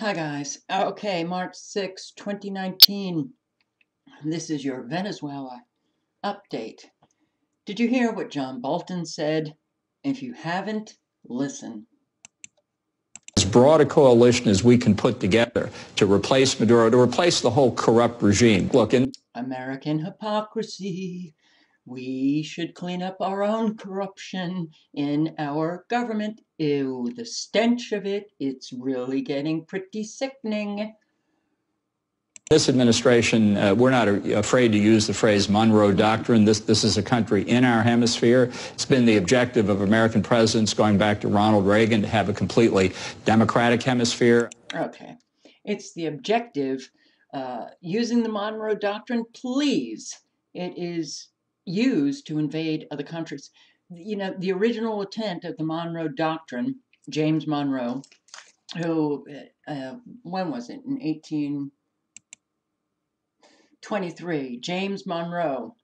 Hi, guys. Uh, okay, March 6, 2019. This is your Venezuela update. Did you hear what John Bolton said? If you haven't, listen. As broad a coalition as we can put together to replace Maduro, to replace the whole corrupt regime. Look, in American hypocrisy. We should clean up our own corruption in our government. Ew, the stench of it, it's really getting pretty sickening. this administration, uh, we're not afraid to use the phrase Monroe Doctrine. This, this is a country in our hemisphere. It's been the objective of American presidents going back to Ronald Reagan to have a completely democratic hemisphere. Okay, it's the objective. Uh, using the Monroe Doctrine, please. It is used to invade other countries. You know, the original intent of the Monroe Doctrine, James Monroe, who, uh, uh, when was it? In 1823, James Monroe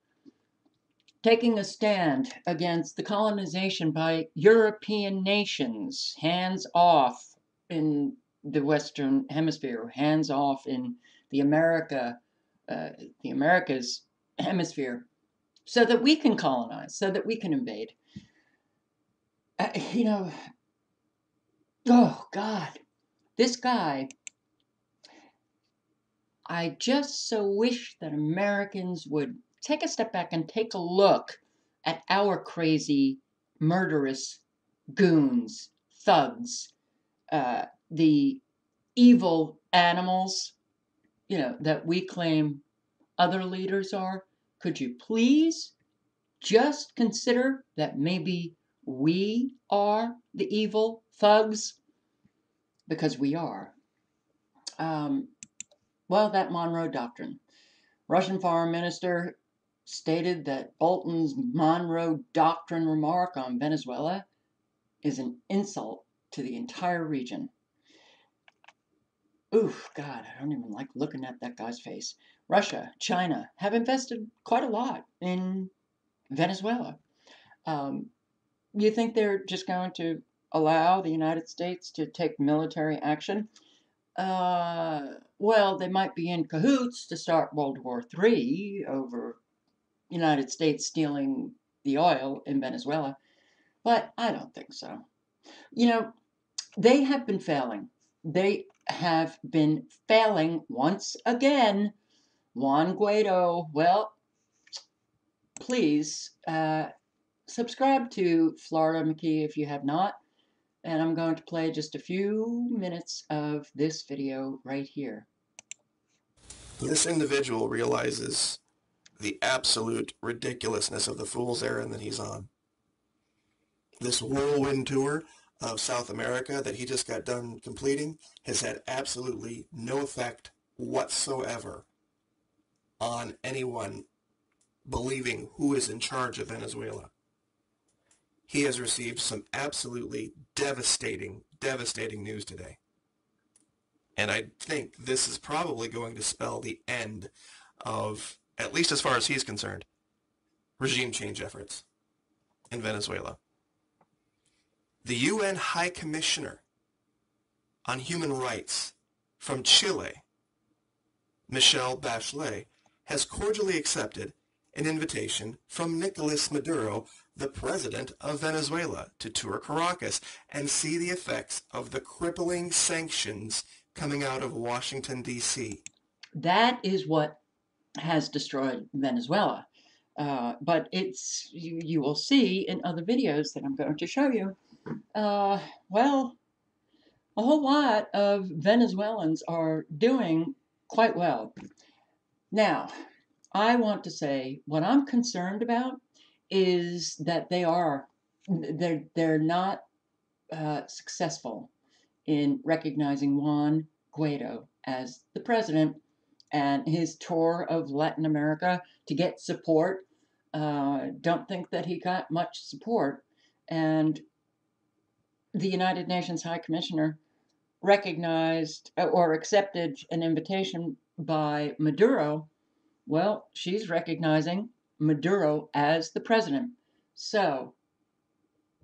taking a stand against the colonization by European nations, hands off in the Western Hemisphere, hands off in the America, uh, the Americas hemisphere, so that we can colonize, so that we can invade. Uh, you know, oh God, this guy. I just so wish that Americans would take a step back and take a look at our crazy, murderous goons, thugs, uh, the evil animals, you know, that we claim other leaders are. Could you please just consider that maybe we are the evil thugs? Because we are. Um, well, that Monroe Doctrine. Russian Foreign Minister stated that Bolton's Monroe Doctrine remark on Venezuela is an insult to the entire region. Oof, God, I don't even like looking at that guy's face. Russia, China have invested quite a lot in Venezuela. Um, you think they're just going to allow the United States to take military action? Uh, well, they might be in cahoots to start World War III over United States stealing the oil in Venezuela, but I don't think so. You know, they have been failing. They have been failing once again. Juan Guaido, well, please uh, subscribe to Florida McKee if you have not. And I'm going to play just a few minutes of this video right here. This individual realizes the absolute ridiculousness of the fool's errand that he's on. This whirlwind tour of South America that he just got done completing has had absolutely no effect whatsoever on anyone believing who is in charge of Venezuela. He has received some absolutely devastating, devastating news today. And I think this is probably going to spell the end of, at least as far as he's concerned, regime change efforts in Venezuela. The UN High Commissioner on Human Rights from Chile, Michelle Bachelet, has cordially accepted an invitation from Nicolas Maduro, the president of Venezuela, to tour Caracas and see the effects of the crippling sanctions coming out of Washington, D.C. That is what has destroyed Venezuela. Uh, but it's you, you will see in other videos that I'm going to show you. Uh, well, a whole lot of Venezuelans are doing quite well. Now, I want to say what I'm concerned about is that they are they're they're not uh, successful in recognizing Juan Guaido as the president and his tour of Latin America to get support. Uh, don't think that he got much support, and the United Nations High Commissioner recognized uh, or accepted an invitation by Maduro well, she's recognizing Maduro as the president. So,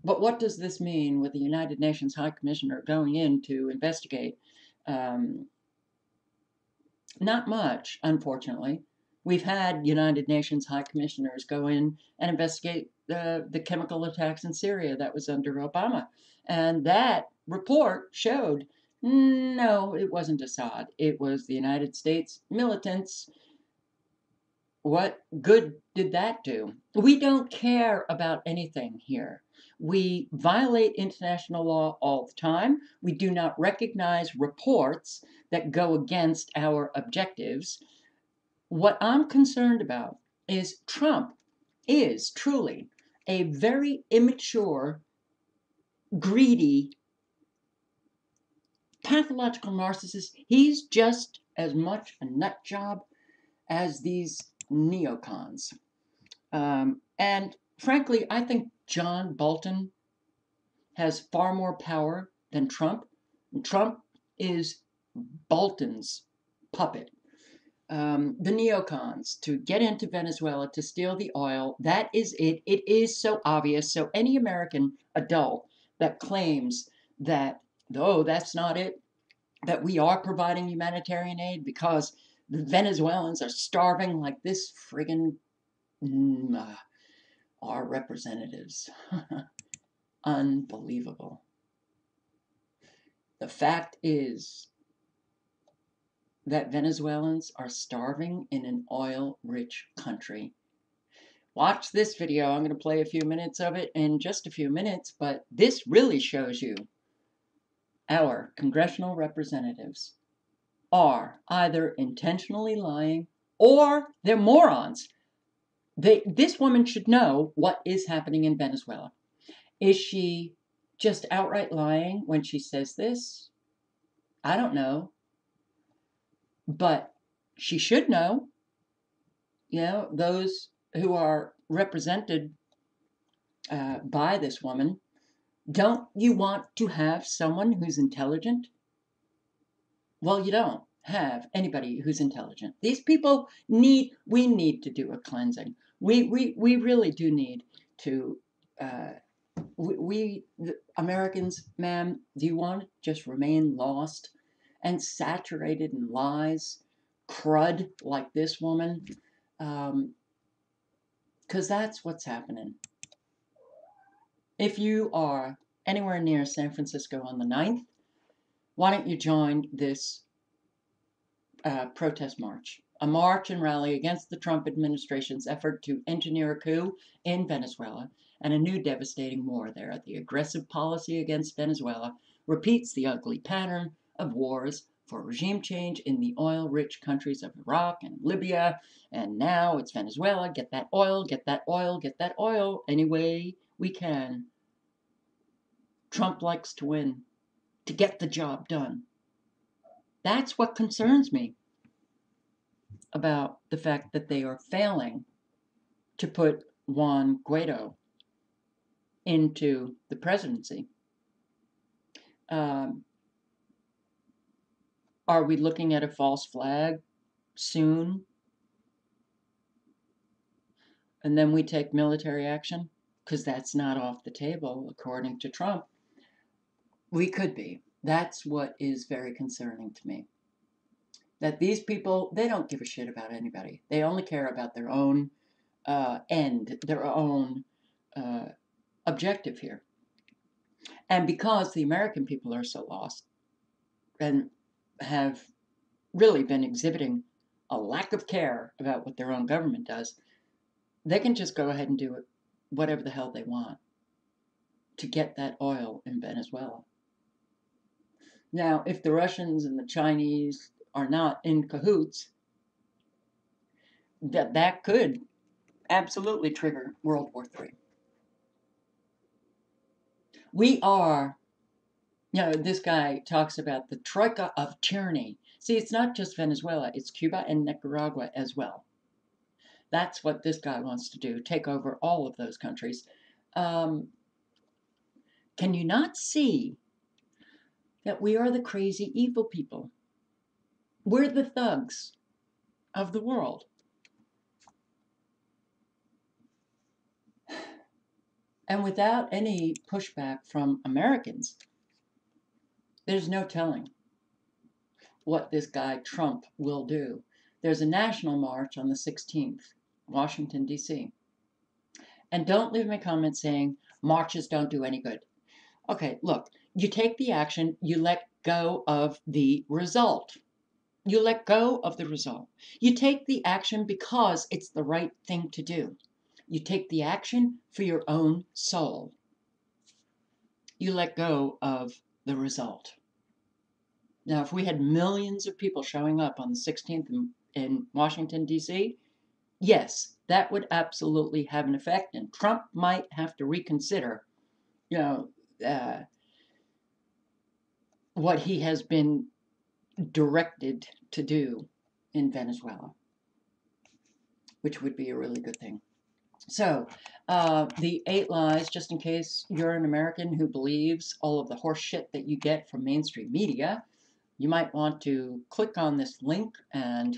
but what does this mean with the United Nations High Commissioner going in to investigate Um, not much, unfortunately. We've had United Nations high commissioners go in and investigate the, the chemical attacks in Syria that was under Obama. And that report showed Mm, no, it wasn't Assad. It was the United States militants. What good did that do? We don't care about anything here. We violate international law all the time. We do not recognize reports that go against our objectives. What I'm concerned about is Trump is truly a very immature, greedy, pathological narcissist. He's just as much a nut job as these neocons. Um, and frankly, I think John Bolton has far more power than Trump. Trump is Bolton's puppet. Um, the neocons to get into Venezuela to steal the oil. That is it. It is so obvious. So any American adult that claims that, oh, that's not it, that we are providing humanitarian aid because the Venezuelans are starving like this friggin' mm, uh, our representatives. Unbelievable. The fact is that Venezuelans are starving in an oil rich country. Watch this video. I'm going to play a few minutes of it in just a few minutes, but this really shows you our congressional representatives are either intentionally lying or they're morons. They, this woman should know what is happening in Venezuela. Is she just outright lying when she says this? I don't know. But she should know. You know, those who are represented uh, by this woman, don't you want to have someone who's intelligent? Well, you don't have anybody who's intelligent. These people need, we need to do a cleansing. We, we, we really do need to, uh, we, we Americans, ma'am, do you want to just remain lost and saturated in lies, crud like this woman? Because um, that's what's happening. If you are anywhere near San Francisco on the 9th, why don't you join this uh, protest march? A march and rally against the Trump administration's effort to engineer a coup in Venezuela and a new devastating war there. The aggressive policy against Venezuela repeats the ugly pattern of wars for regime change in the oil rich countries of Iraq and Libya. And now it's Venezuela. Get that oil, get that oil, get that oil any way we can. Trump likes to win, to get the job done. That's what concerns me about the fact that they are failing to put Juan Guaido into the presidency. Um, are we looking at a false flag soon? And then we take military action? Because that's not off the table, according to Trump. We could be. That's what is very concerning to me. That these people, they don't give a shit about anybody. They only care about their own uh, end, their own uh, objective here. And because the American people are so lost and have really been exhibiting a lack of care about what their own government does, they can just go ahead and do whatever the hell they want to get that oil in Venezuela. Now, if the Russians and the Chinese are not in cahoots, that that could absolutely trigger World War III. We are, you know, this guy talks about the troika of tyranny. See, it's not just Venezuela, it's Cuba and Nicaragua as well. That's what this guy wants to do take over all of those countries. Um, can you not see that we are the crazy evil people. We're the thugs of the world. And without any pushback from Americans, there's no telling what this guy Trump will do. There's a national march on the 16th, Washington, D.C. And don't leave me a comment saying marches don't do any good. Okay, look, you take the action, you let go of the result. You let go of the result. You take the action because it's the right thing to do. You take the action for your own soul. You let go of the result. Now, if we had millions of people showing up on the 16th in, in Washington, D.C., yes, that would absolutely have an effect, and Trump might have to reconsider, you know, uh, what he has been directed to do in Venezuela, which would be a really good thing. So, uh, the eight lies, just in case you're an American who believes all of the horse shit that you get from mainstream media, you might want to click on this link and,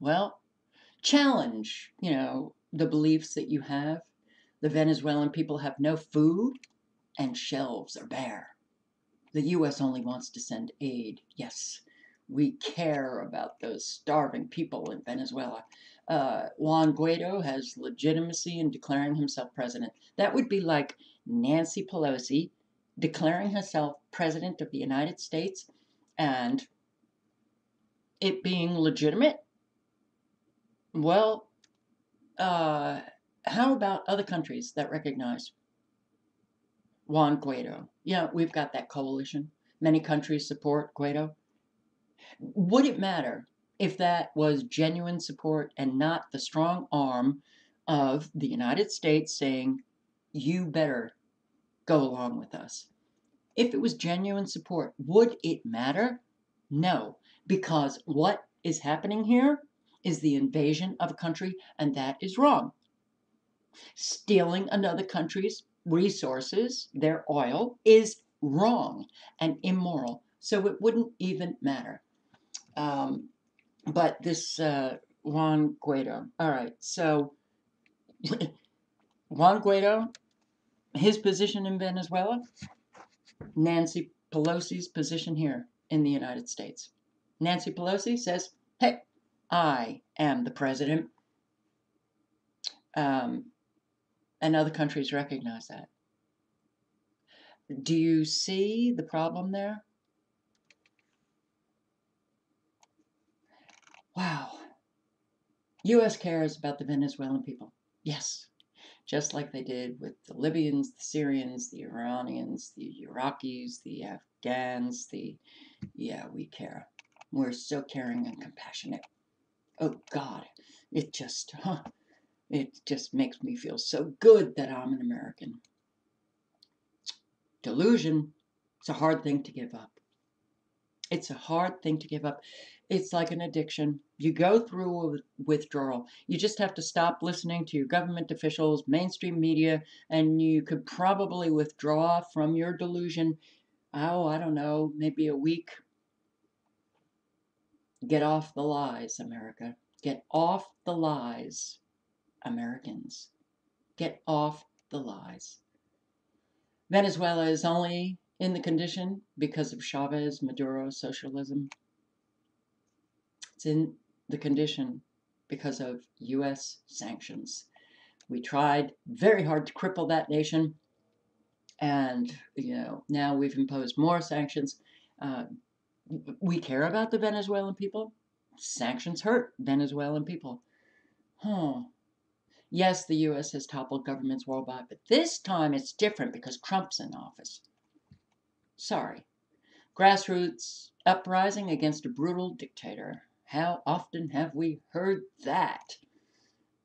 well, challenge, you know, the beliefs that you have. The Venezuelan people have no food and shelves are bare. The U.S. only wants to send aid. Yes, we care about those starving people in Venezuela. Uh, Juan Guaido has legitimacy in declaring himself president. That would be like Nancy Pelosi declaring herself president of the United States and it being legitimate. Well, uh, how about other countries that recognize Juan Guaido? Yeah, we've got that coalition. Many countries support Guaido. Would it matter if that was genuine support and not the strong arm of the United States saying, you better go along with us? If it was genuine support, would it matter? No, because what is happening here is the invasion of a country, and that is wrong. Stealing another country's resources, their oil, is wrong and immoral. So it wouldn't even matter. Um, but this uh, Juan Guaido. All right, so Juan Guaido, his position in Venezuela, Nancy Pelosi's position here in the United States. Nancy Pelosi says, hey, I am the president. Um, and other countries recognize that. Do you see the problem there? Wow. U.S. cares about the Venezuelan people. Yes. Just like they did with the Libyans, the Syrians, the Iranians, the Iraqis, the Afghans, the. Yeah, we care. We're so caring and compassionate. Oh, God. It just. Huh, it just makes me feel so good that I'm an American. Delusion. It's a hard thing to give up. It's a hard thing to give up it's like an addiction. You go through a withdrawal. You just have to stop listening to your government officials, mainstream media, and you could probably withdraw from your delusion. Oh, I don't know, maybe a week. Get off the lies, America. Get off the lies, Americans. Get off the lies. Venezuela is only in the condition because of Chavez Maduro socialism. It's in the condition because of U.S. sanctions. We tried very hard to cripple that nation, and you know now we've imposed more sanctions. Uh, we care about the Venezuelan people. Sanctions hurt Venezuelan people. Huh. Yes, the U.S. has toppled governments worldwide, but this time it's different because Trump's in office. Sorry. Grassroots uprising against a brutal dictator. How often have we heard that?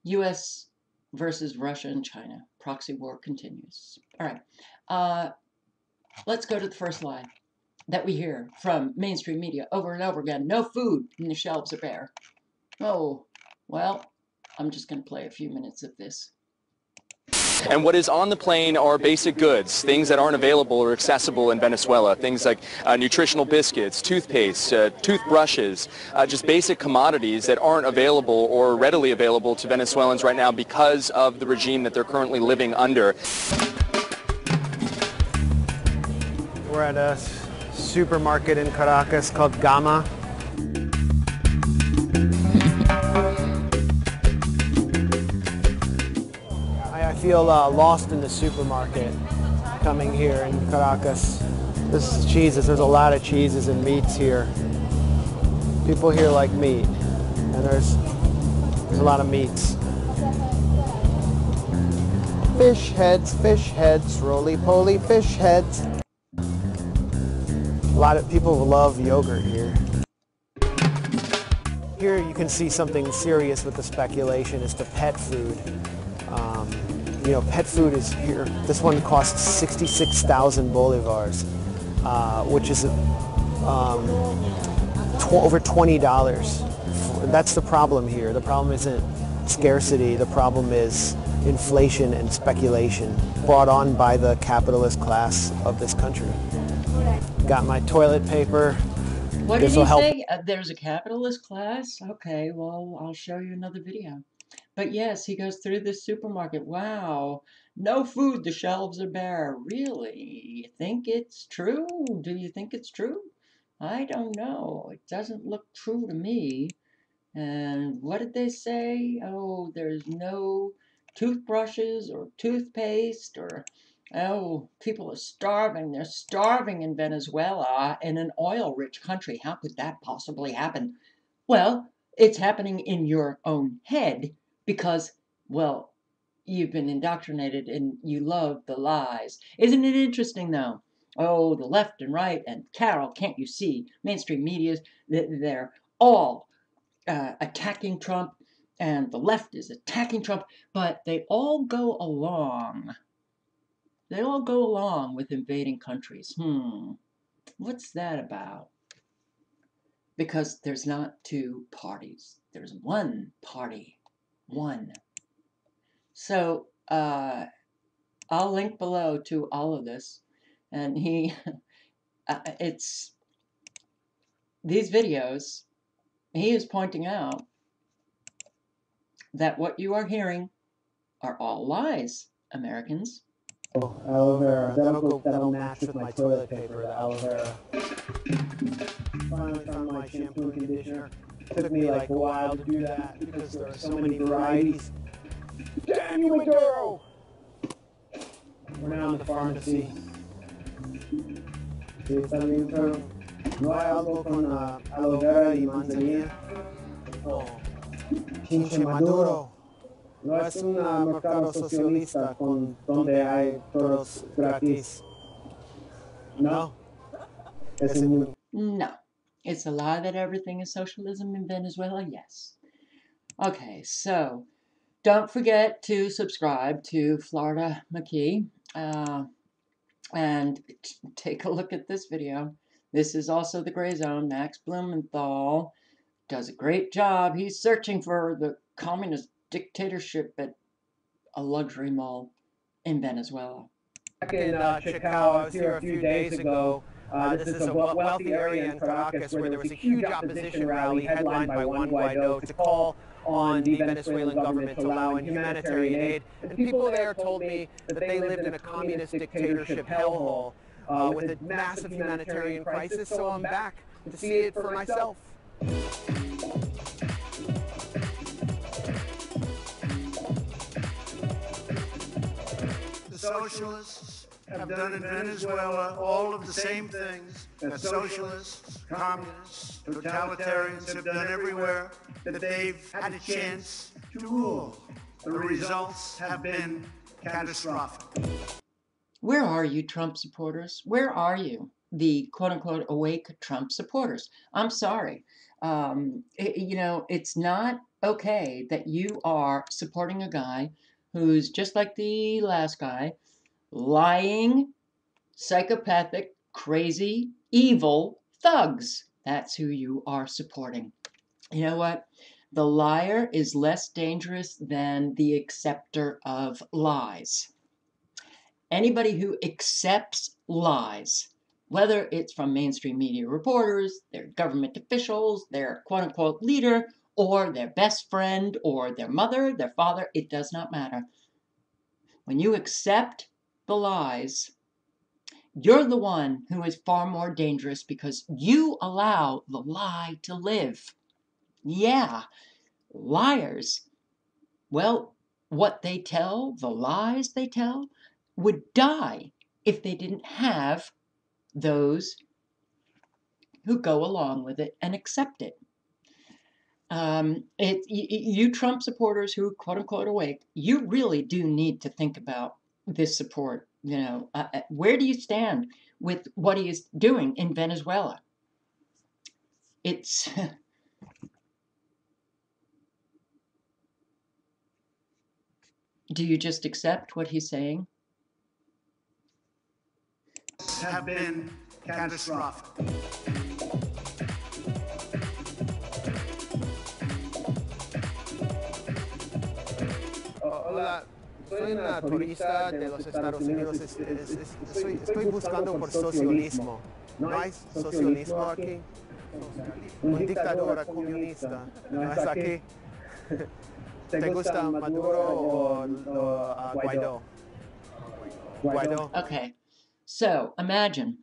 U.S. versus Russia and China. Proxy war continues. All right. Uh, let's go to the first lie that we hear from mainstream media over and over again. No food and the shelves are bare. Oh, well, I'm just going to play a few minutes of this. And what is on the plane are basic goods, things that aren't available or accessible in Venezuela, things like uh, nutritional biscuits, toothpaste, uh, toothbrushes, uh, just basic commodities that aren't available or readily available to Venezuelans right now because of the regime that they're currently living under. We're at a supermarket in Caracas called Gama. Feel uh, lost in the supermarket coming here in Caracas. This is cheeses. There's a lot of cheeses and meats here. People here like meat, and there's there's a lot of meats. Fish heads, fish heads, roly-poly fish heads. A lot of people love yogurt here. Here you can see something serious with the speculation as to pet food. Um, you know, pet food is here. This one costs 66,000 bolivars, uh, which is um, tw over $20. That's the problem here. The problem isn't scarcity. The problem is inflation and speculation brought on by the capitalist class of this country. Got my toilet paper. What did This he will help. say? Uh, there's a capitalist class? Okay, well, I'll show you another video. But yes, he goes through this supermarket. Wow, no food, the shelves are bare. Really? You think it's true? Do you think it's true? I don't know. It doesn't look true to me. And what did they say? Oh, there's no toothbrushes or toothpaste or Oh, people are starving. They're starving in Venezuela, in an oil rich country. How could that possibly happen? Well, it's happening in your own head because, well, you've been indoctrinated and you love the lies. Isn't it interesting, though? Oh, the left and right, and Carol, can't you see? Mainstream medias, they're all uh, attacking Trump, and the left is attacking Trump, but they all go along they all go along with invading countries. Hmm, what's that about? Because there's not two parties, there's one party. One. So, uh, I'll link below to all of this. And he, uh, it's these videos, he is pointing out that what you are hearing are all lies, Americans. Oh, aloe vera. That'll go. That'll match with my toilet paper. The aloe vera. Finally found my shampoo and conditioner. Took me like a while to do that because there are so many varieties. Damn you, Maduro! We're now in the pharmacy. Sí, está bien, pero no hay algo con uh, aloe vera y manzanilla. Oh. Pinche Maduro. No es un uh, mercado socialista con donde hay todos gratis. No. Es un No. It's a lie that everything is socialism in Venezuela? Yes. Okay, so don't forget to subscribe to Florida McKee uh, and t- take a look at this video. This is also the Gray Zone. Max Blumenthal does a great job. He's searching for the communist dictatorship at a luxury mall in Venezuela. back in uh, Chicago. I was here a few days ago. Uh, this is a wel- wealthy area in Caracas where there was a huge opposition rally headlined by Juan Guaido to call on the Venezuelan government to allow in humanitarian aid. And people there told me that they lived in a communist dictatorship hellhole uh, with a massive humanitarian crisis. So I'm back to see it for myself. The socialists have done in Venezuela all of the same things that socialists, communists, totalitarians have done everywhere that they've had a chance to rule. The results have been catastrophic. Where are you, Trump supporters? Where are you, the quote unquote awake Trump supporters? I'm sorry. Um, i- you know, it's not okay that you are supporting a guy who's just like the last guy, lying, psychopathic, crazy, evil thugs. That's who you are supporting. You know what? The liar is less dangerous than the acceptor of lies anybody who accepts lies, whether it's from mainstream media reporters, their government officials, their quote unquote leader, or their best friend, or their mother, their father, it does not matter. When you accept the lies, you're the one who is far more dangerous because you allow the lie to live. Yeah, liars. Well, what they tell, the lies they tell, would die if they didn't have those who go along with it and accept it. Um, it y- y- you Trump supporters who quote unquote awake, you really do need to think about this support. You know, uh, uh, where do you stand with what he is doing in Venezuela? It's do you just accept what he's saying? have been catastrophic. Soy una turista de los Estados Unidos. Es- es- es- estoy, estoy buscando por socialismo. ¿No hay socialismo aquí? Un dictador comunista. ¿No es aquí? ¿Te gusta Maduro o, o, ah, Guaidó? Guaidó. Okay, so imagine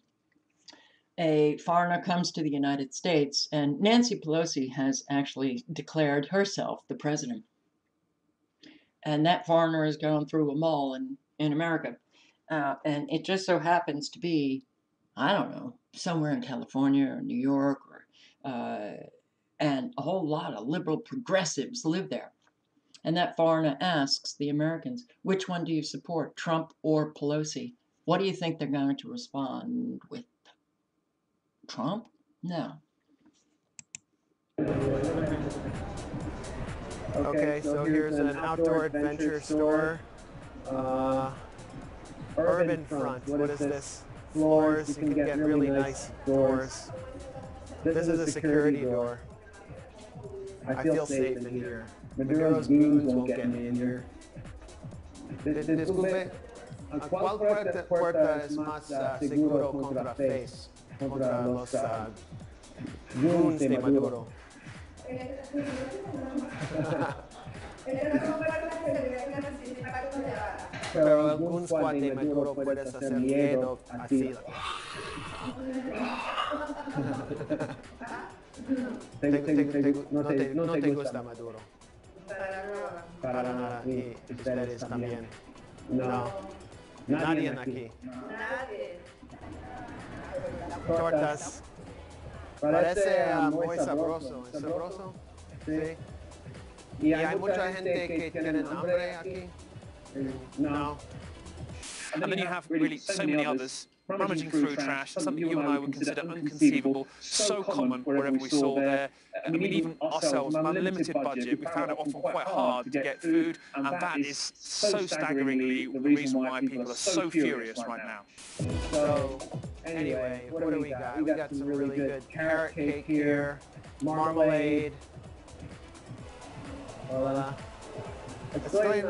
a foreigner comes to the United States, and Nancy Pelosi has actually declared herself the president. And that foreigner is going through a mall in, in America. Uh, and it just so happens to be, I don't know, somewhere in California or New York, or, uh, and a whole lot of liberal progressives live there. And that foreigner asks the Americans, which one do you support, Trump or Pelosi? What do you think they're going to respond with? Trump? No. Okay, so here's an outdoor adventure store. Uh, Urban Front. What is this? Floors. You can get really nice doors. This is a security door. I feel safe in here. Maduro's goons won't get me in here. Dis- Disculpe, ¿a ¿cuál puerta, es más ah, seguro contra FAES? Contra los ah, goons de Maduro. Pero algún squad de Maduro puedes hacer miedo así. Te- te- te- te- no, te, no te gusta Maduro. Para nada. Y ustedes también. No. Nadie aquí. Tortas. Parece ah, muy sabroso. ¿Es sabroso? Sí. Y hay mucha gente que tiene hambre aquí. No. And then you have really so many others rummaging through trash, something you and I would consider unconceivable, so common wherever we saw there. I mean, even ourselves, on a limited budget, we found it often quite hard to get food, and that is so staggeringly the reason why people are so furious right now. So, anyway, what do we got? We got some really good carrot cake here, marmalade. Hola. Estoy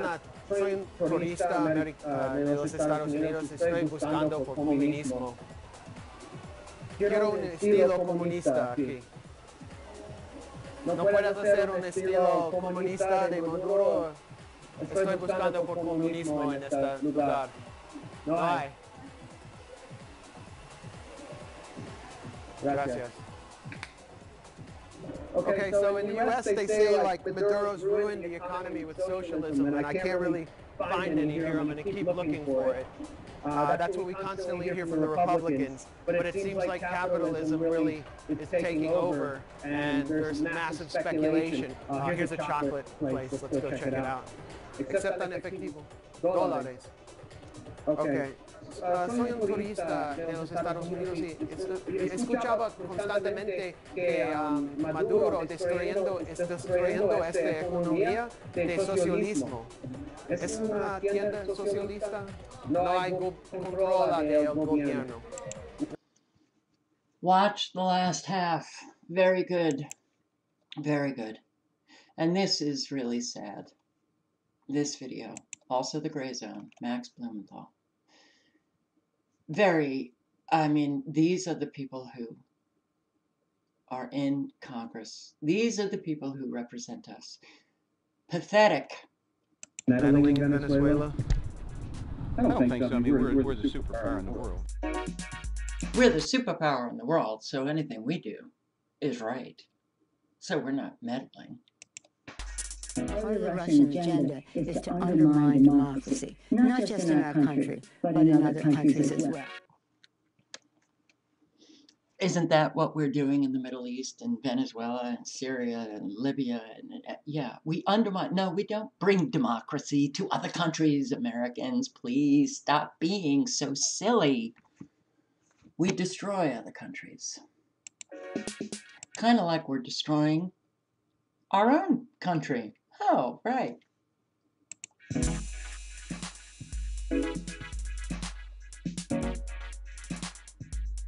soy un turista ameri- ah, de los Estados Unidos. Estoy buscando por comunismo. Quiero un estilo comunista aquí. No puedes hacer un estilo comunista de Maduro. Estoy buscando por comunismo en este lugar. No hay. Gracias. Okay, so in the U.S. they say like Maduro's ruined the economy with socialism, and I can't really find any here. I'm going to keep looking for it. Uh, that's what we constantly hear from the Republicans. But it seems like capitalism really is taking over, and there's massive speculation. Uh, here's a chocolate place. Let's go check it out. Aceptan efectivo. Dólares. Okay. Ah, soy un turista de los Estados Unidos y escuchaba constantemente que um, Maduro destruyendo, es destruyendo esta economía de socialismo. ¿Es una tienda socialista? No hay control del gobierno. Watch the last half. Very good. Very good. And this is really sad. This video. Also the gray zone. Max Blumenthal. Very, I mean, these are the people who are in Congress. These are the people who represent us. Pathetic. Meddling in Venezuela. I don't, think, so. I mean, we're, we're the superpower in the world. We're the superpower in the world, so anything we do is right. So we're not meddling. Part of the Russian agenda is to undermine democracy, not just in our country, but in other countries as well. Isn't that what we're doing in the Middle East and Venezuela and Syria and Libya? And uh, yeah, we undermine. No, we don't bring democracy to other countries. Americans, please stop being so silly. We destroy other countries. Kind of like we're destroying our own country. Oh, right.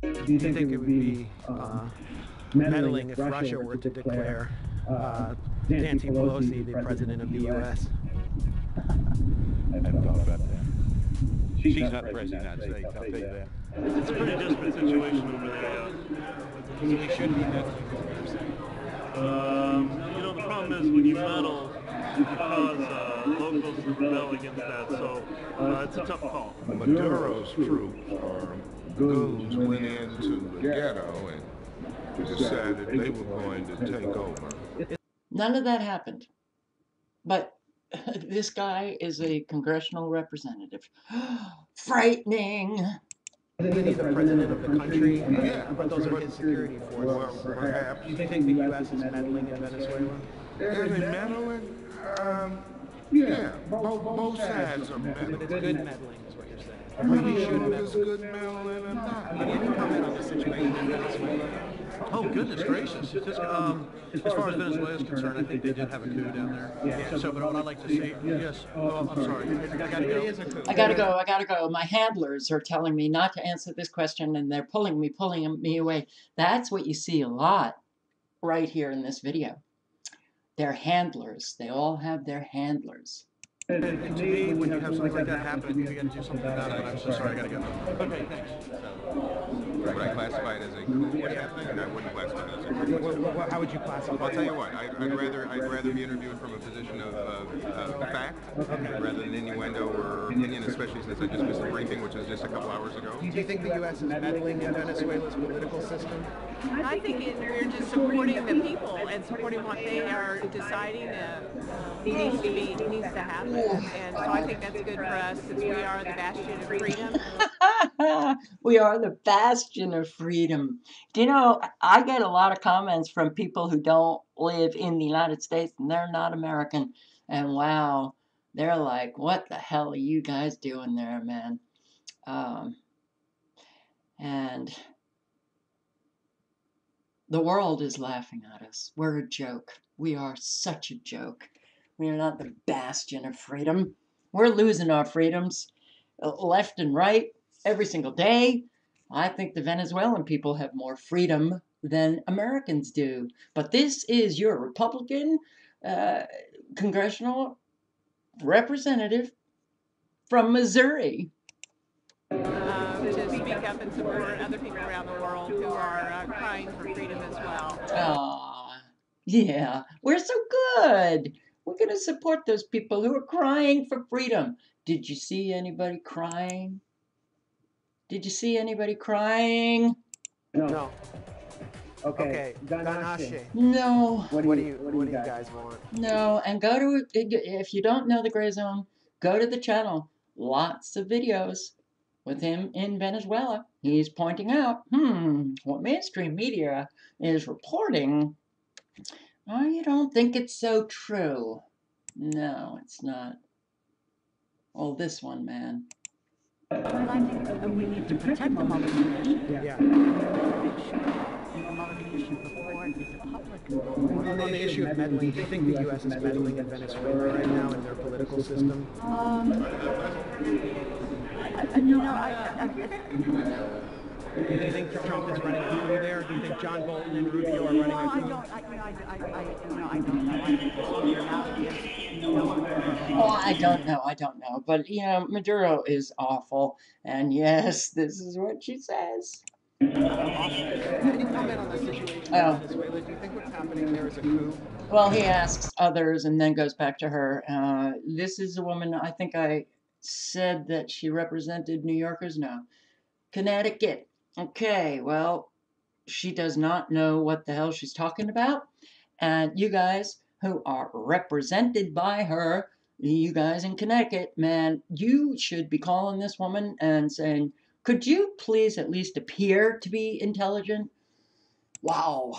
Do you think, it would be uh, meddling if Russia were to declare uh, Nancy Pelosi the president of the U.S.? I haven't thought about that. She's not president of the United States, I'll tell you that. It's a pretty desperate situation over there. Uh, We shouldn't be meddling. um, you know, the problem is when you meddle, you cause uh, locals to rebel against that. So uh, it's a tough call. Maduro's troops or goons went into the ghetto and decided they were going to take over. None of that happened. But this guy is a congressional representative. Frightening. Isn't he the president of the country? Yeah. But those are his security Well, forces. perhaps. Do you think the U.S. is meddling in Venezuela? Is it meddling? Um, yeah, both, both sides are But it's meddling. good meddling, is what you're saying. I don't We should know if good meddling or not. Can you comment on the situation in Venezuela? Oh, goodness gracious. Just, um, as far as Venezuela is concerned, I think they did have a coup down there. Yeah. So, but what I'd like to say, yes, oh, I'm sorry. I gotta go. It is a coup. I gotta go, I gotta go. My handlers are telling me not to answer this question and they're pulling me, pulling me away. That's what you see a lot right here in this video. They're handlers. They all have their handlers. And to me, when you have something like that happen, you gotta do something about it. I'm so sorry, I gotta go. Okay, thanks. Would I classify it as a coup what's happening? And I wouldn't classify it as a coup. What- what- what- How would you classify I'll tell you what, I'd, I'd rather, I'd rather be interviewed from a position of, uh, uh, fact rather than innuendo or opinion, especially since I just missed a briefing, which was just a couple hours ago. Do you think the U.S. is meddling in Venezuela's political system? I think it, we're just supporting the people and supporting what they are deciding uh, needs to be needs to happen, and so I think that's good for us since we are the bastion of freedom. we are the bastion of freedom. Do you know, I get a lot of comments from people who don't live in the United States and they're not American. And wow, they're like, what the hell are you guys doing there, man? Um, and the world is laughing at us. We're a joke. We are such a joke. We are not the bastion of freedom. We're losing our freedoms uh, left and right every single day. I think the Venezuelan people have more freedom than Americans do. But this is your Republican uh, congressional representative from Missouri. Um, to speak up and support other people around the world who are uh, crying for freedom as well. Ah, yeah, we're so good. We're going to support those people who are crying for freedom. Did you see anybody crying? Did you see anybody crying? No. Okay. Ganache. No. What do you What do you guys want? No, and go to if you don't know the Gray Zone, go to the channel. Lots of videos with him in Venezuela. He's pointing out, hmm, what mainstream media is reporting. Oh, you don't think it's so true? No, it's not. Well, this one, man. Well, I think uh, we need to protect the Mulligan. Yeah. The Mulligan report is a public On the issue of meddling, do you think the U.S. is meddling in Venezuela right now in their political system? Um, I- I- you know, I, I, I, Do you think Trump is running a coup there? Do you think John Bolton and Rubio are running no, a I coup? don't, I, you know, I, I, I, you know, I don't know. I think it's clear now that it's, you know, Oh, I don't know. I don't know. But, you know, Maduro is awful. And yes, this is what she says. Can you comment on the situation Oh. Venezuela? Do you think what's happening there is a coup? Well, he asks others and then goes back to her. Uh, this is a woman, I think I said that she represented New Yorkers. No, Connecticut. Okay, well, she does not know what the hell she's talking about. And you guys, who are represented by her. You guys in Connecticut, man, you should be calling this woman and saying, could you please at least appear to be intelligent? Wow.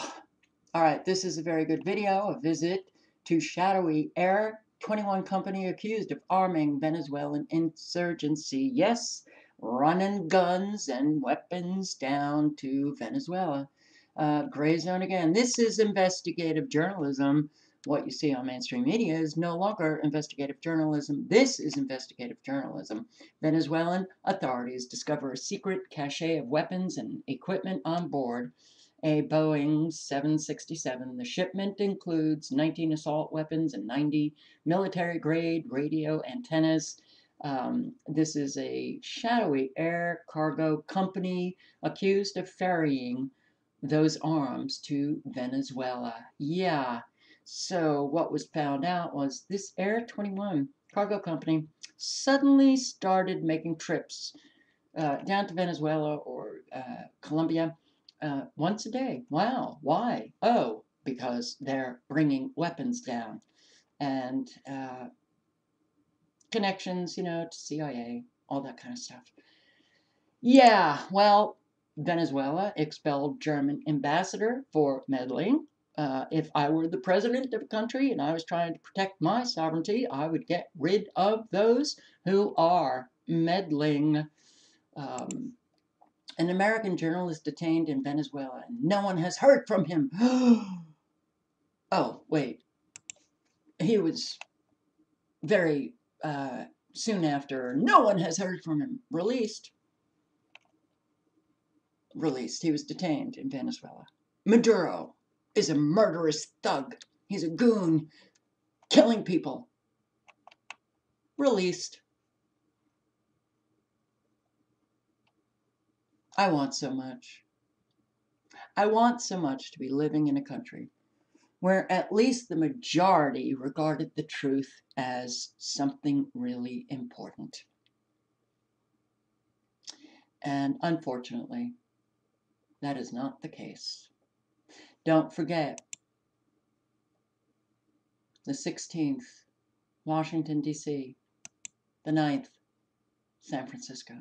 All right, this is a very good video, a visit to shadowy air 21 company accused of arming Venezuelan insurgency. Yes, running guns and weapons down to Venezuela. Uh, gray zone again. This is investigative journalism. What you see on mainstream media is no longer investigative journalism. This is investigative journalism. Venezuelan authorities discover a secret cache of weapons and equipment on board a Boeing 767. The shipment includes 19 assault weapons and 90 military grade radio antennas. Um, this is a shadowy air cargo company accused of ferrying those arms to Venezuela. Yeah. So what was found out was this Air 21 cargo company suddenly started making trips uh, down to Venezuela or uh, Colombia uh, once a day. Wow, why? Oh, because they're bringing weapons down and uh, connections, you know, to CIA, all that kind of stuff. Yeah, well, Venezuela expelled German ambassador for meddling. Uh, if I were the president of a country and I was trying to protect my sovereignty, I would get rid of those who are meddling. Um, an American journalist detained in Venezuela, and no one has heard from him. oh, wait. He was very uh, soon after, no one has heard from him, released. Released. He was detained in Venezuela. Maduro is a murderous thug. He's a goon, killing people. Released. I want so much. I want so much to be living in a country where at least the majority regarded the truth as something really important. And unfortunately, that is not the case. Don't forget, the 16th, Washington, D.C., the 9th, San Francisco.